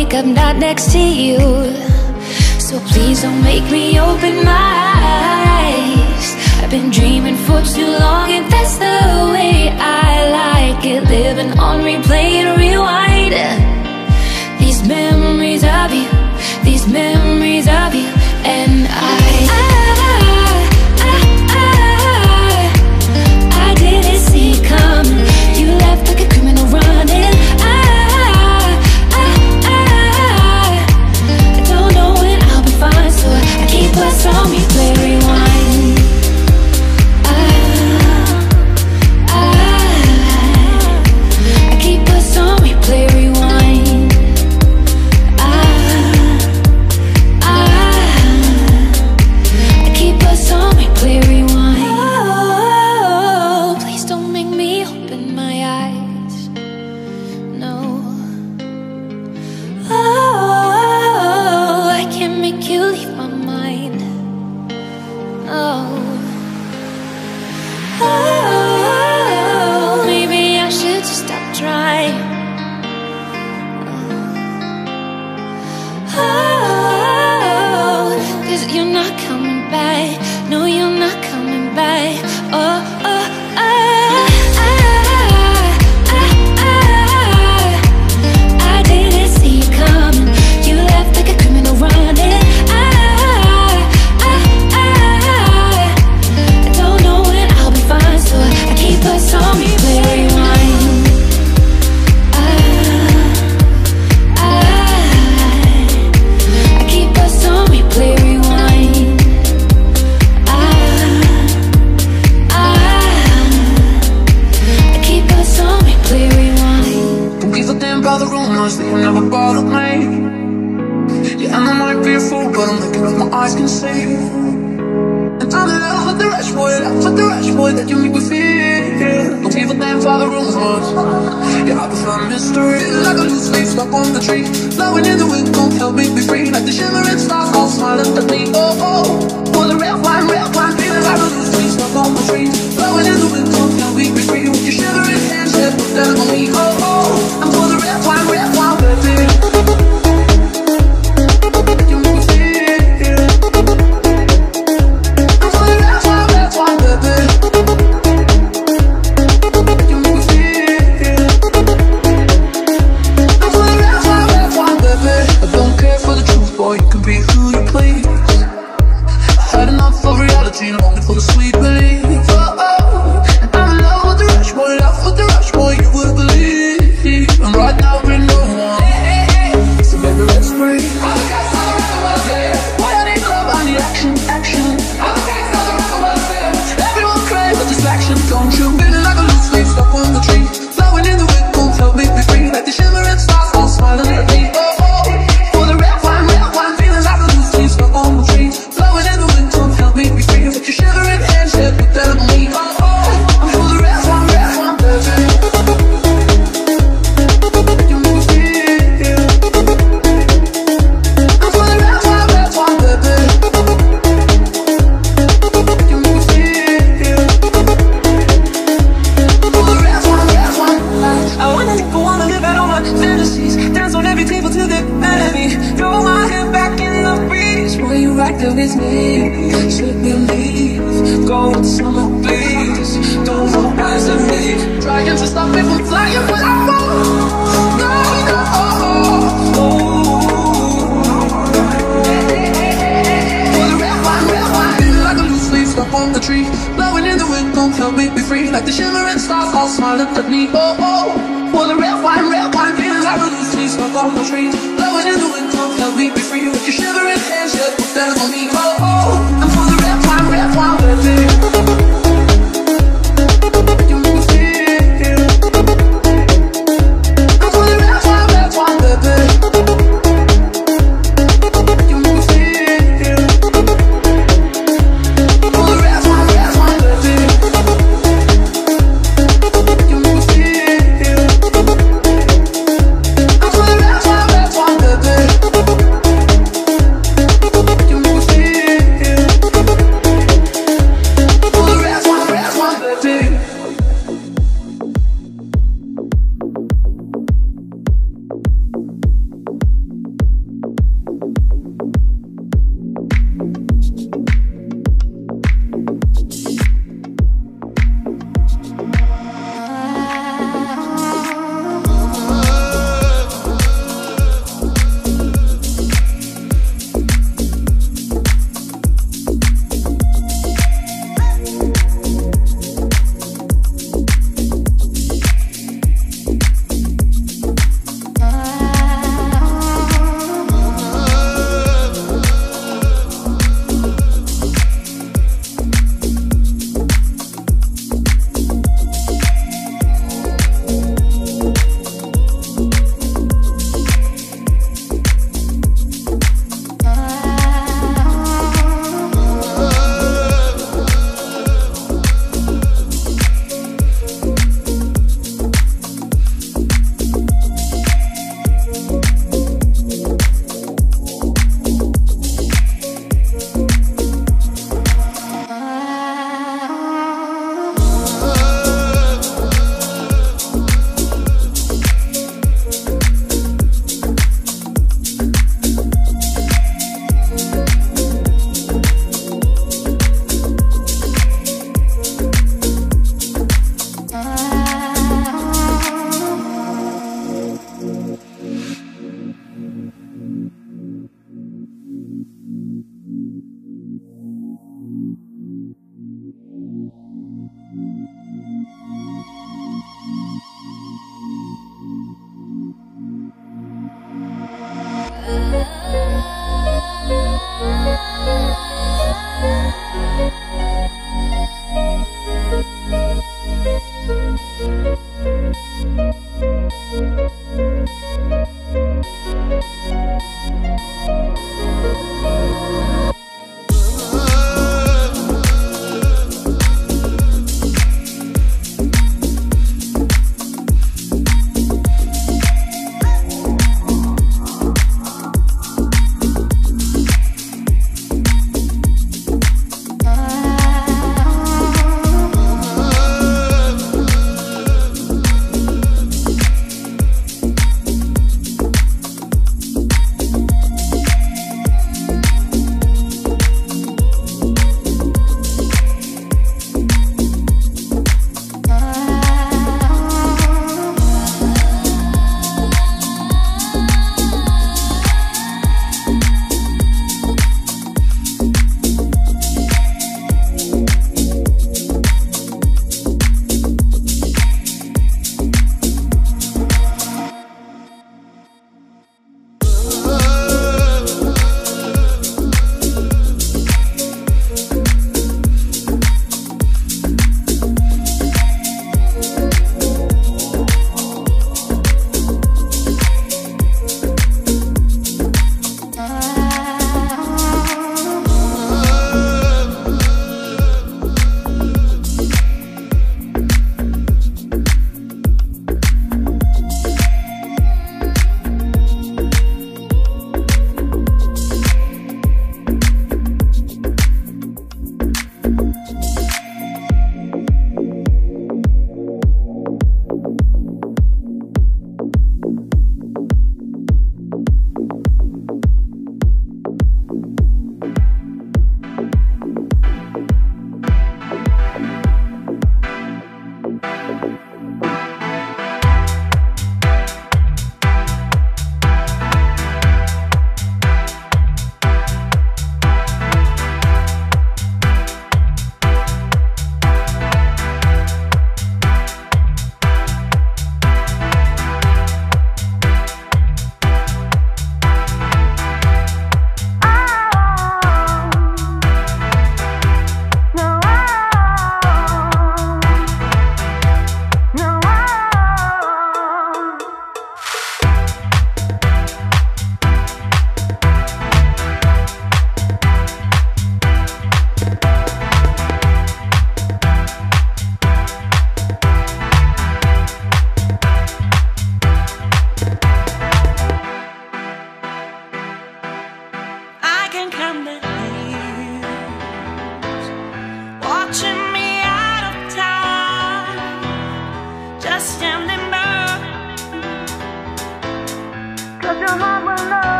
wake up not next to you. So please don't make me open my eyes. I've been dreaming for too long and that's the way I like it. Living on replay and rewind. These memories of you, these memories of you and I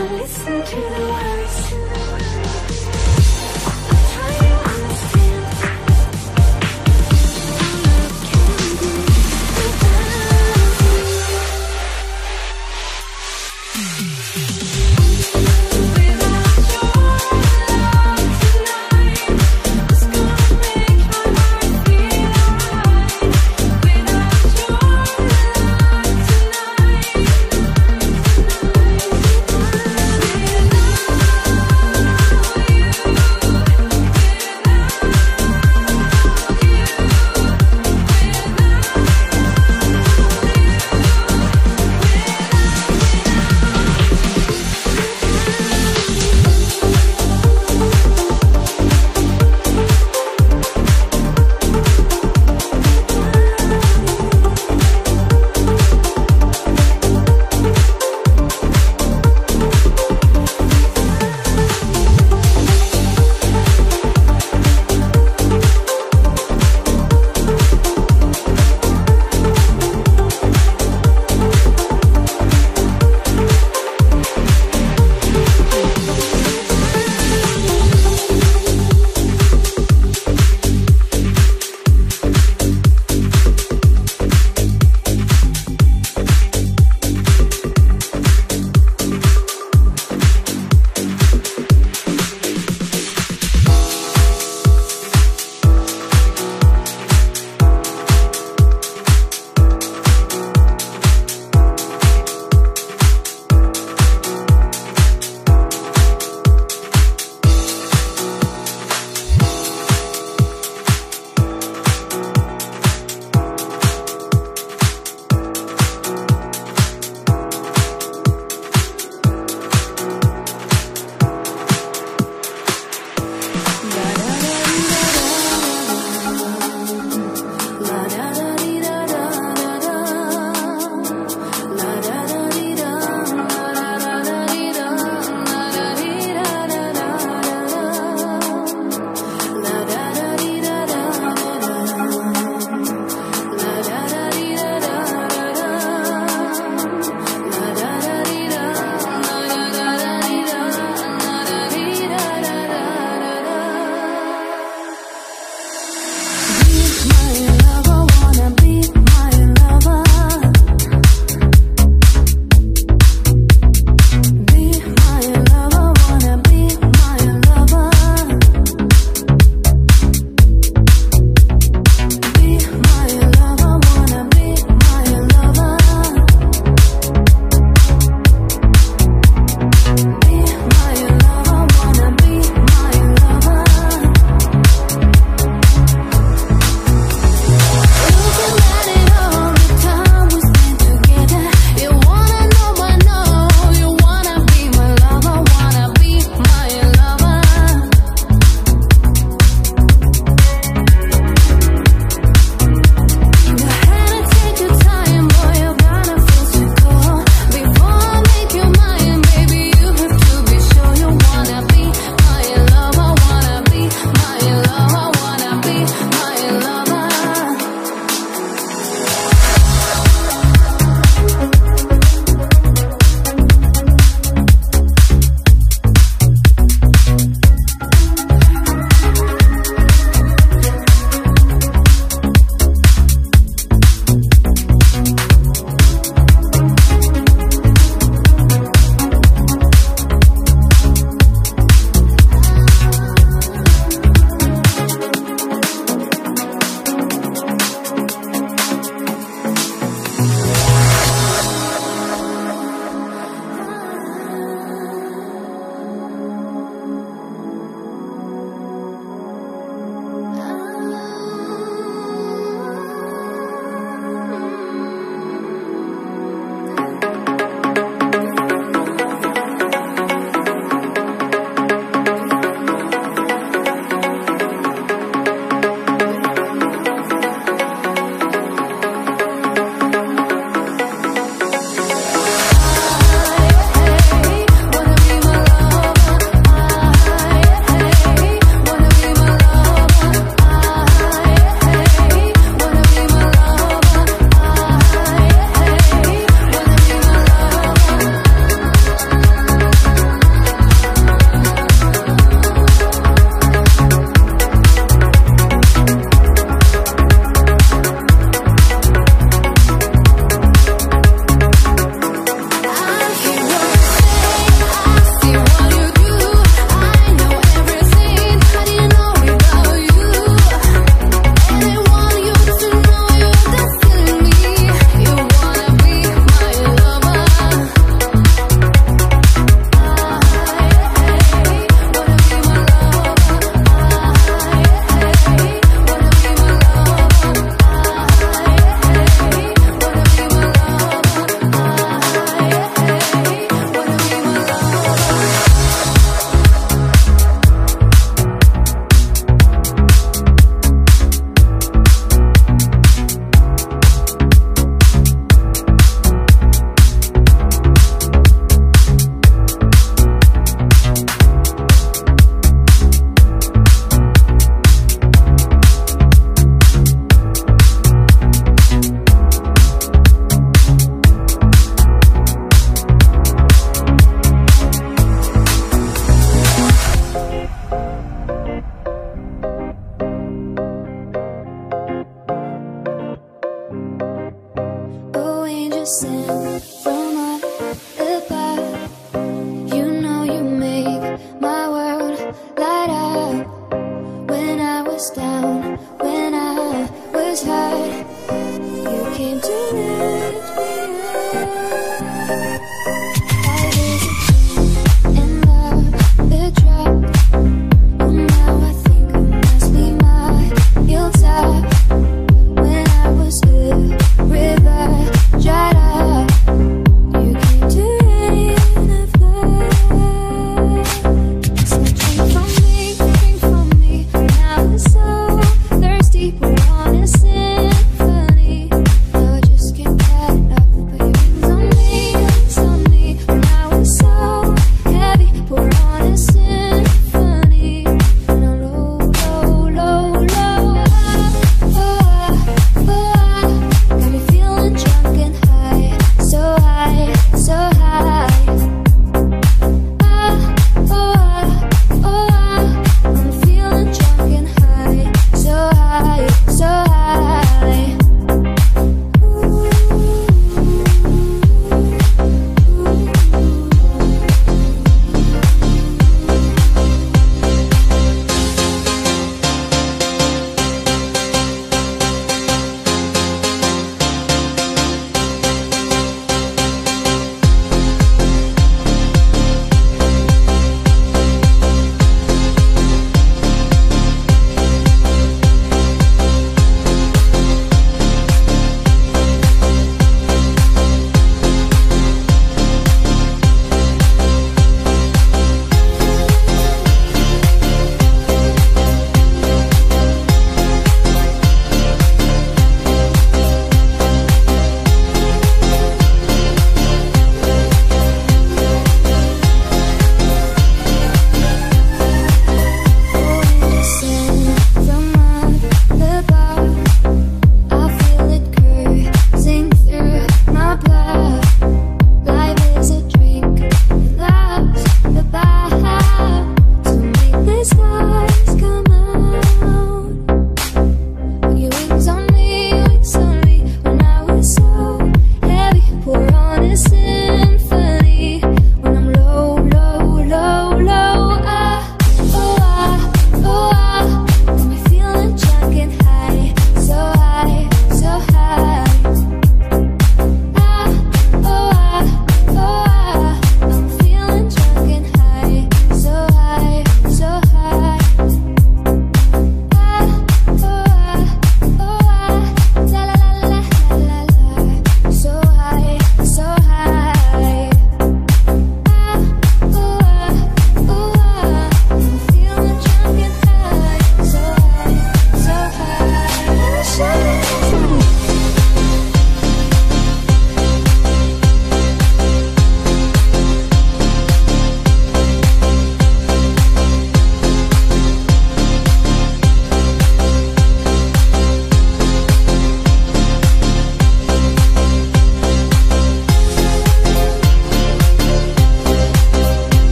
and listen to the words.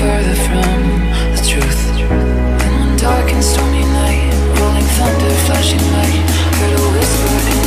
further from the truth. In one dark and stormy night Rolling thunder, flashing light Heard a whisper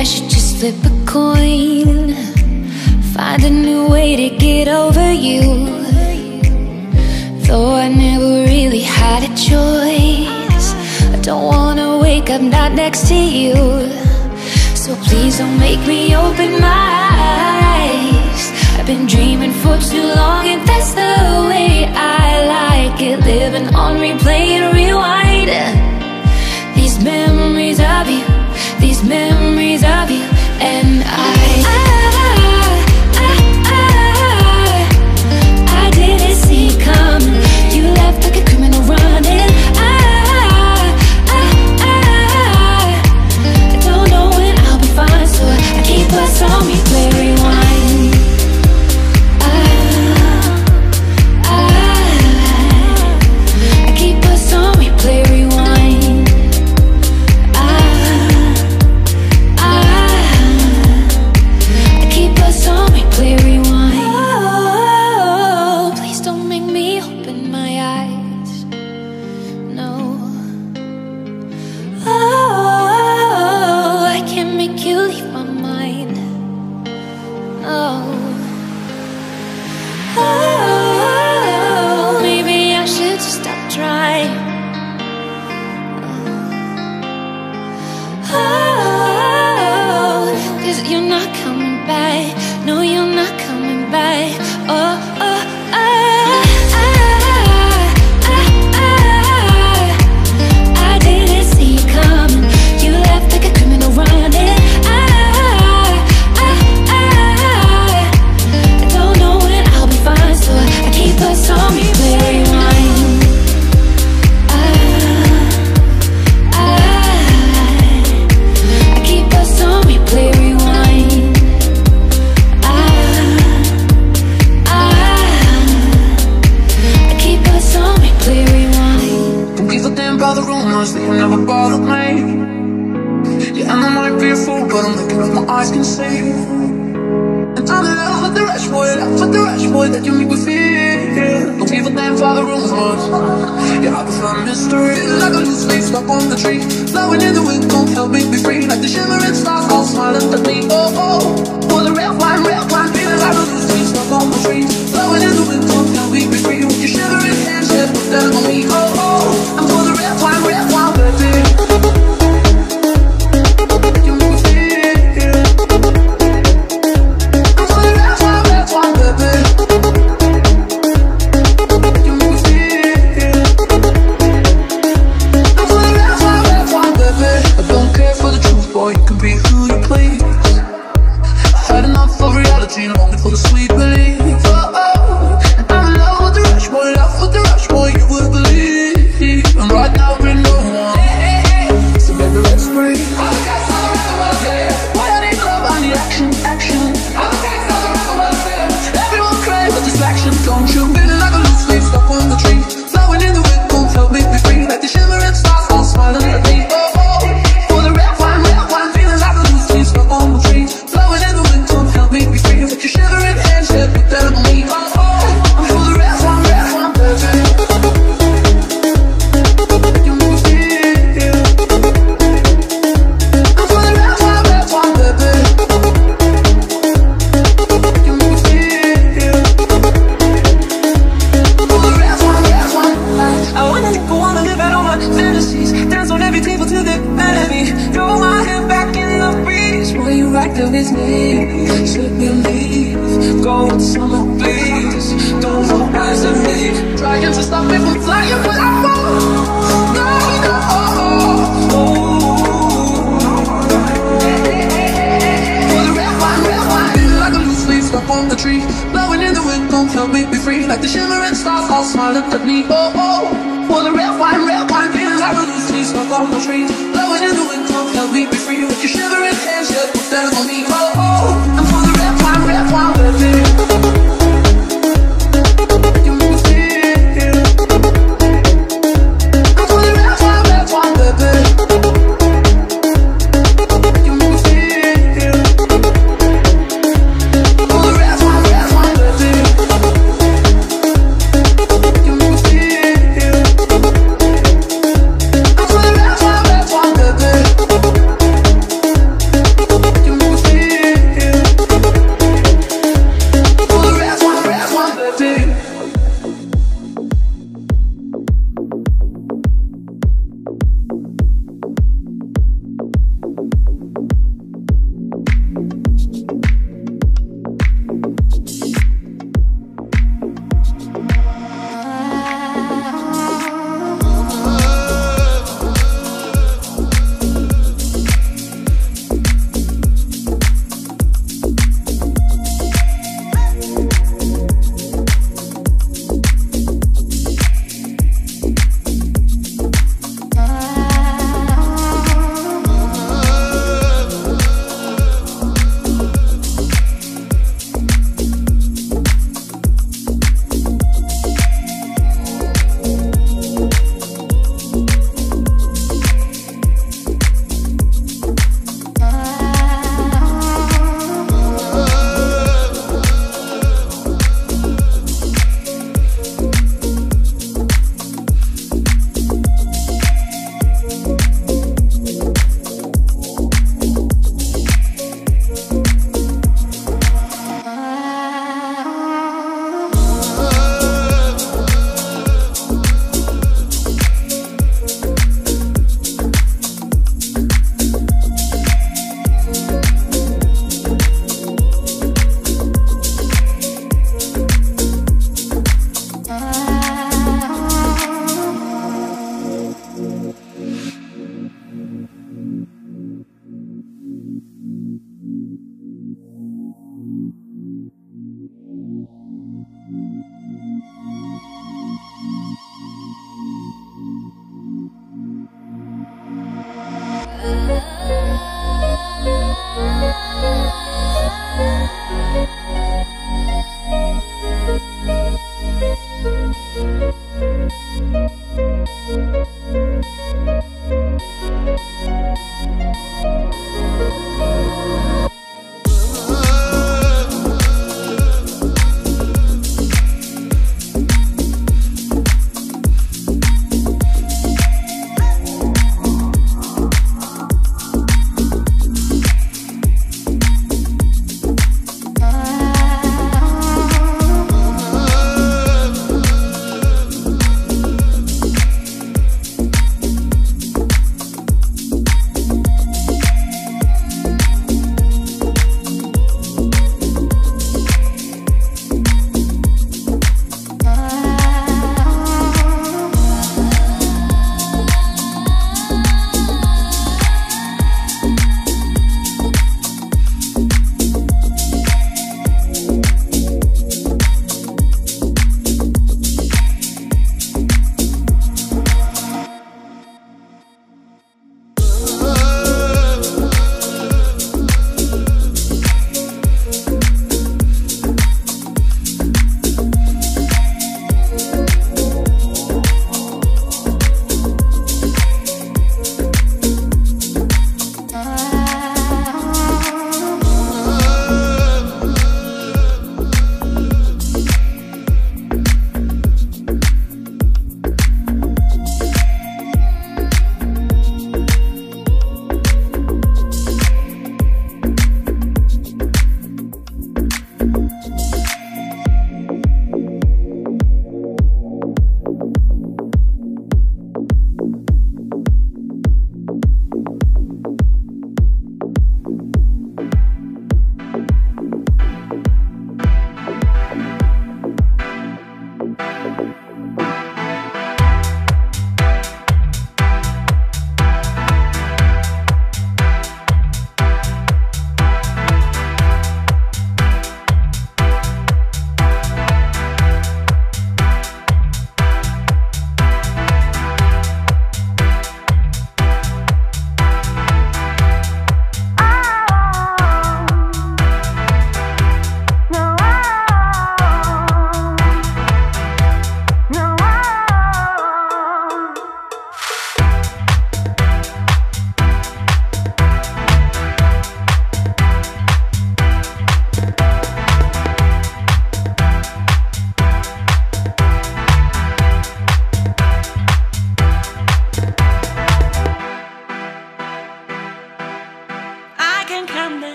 I should just flip a coin. Find a new way to get over you. Though I never really had a choice I don't wanna wake up not next to you. So please don't make me open my eyes. I've been dreaming for too long and that's the way I like it. Living on replay and rewind. memories of you.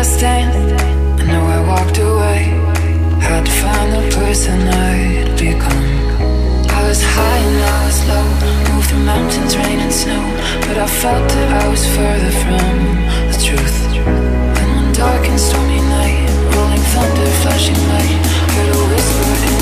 a I know I walked away. Had to find the person I'd become I was high and I was low. Moved through mountains, rain and snow. But I felt that I was further from the truth. And one dark and stormy night Rolling thunder, flashing light Heard a whisper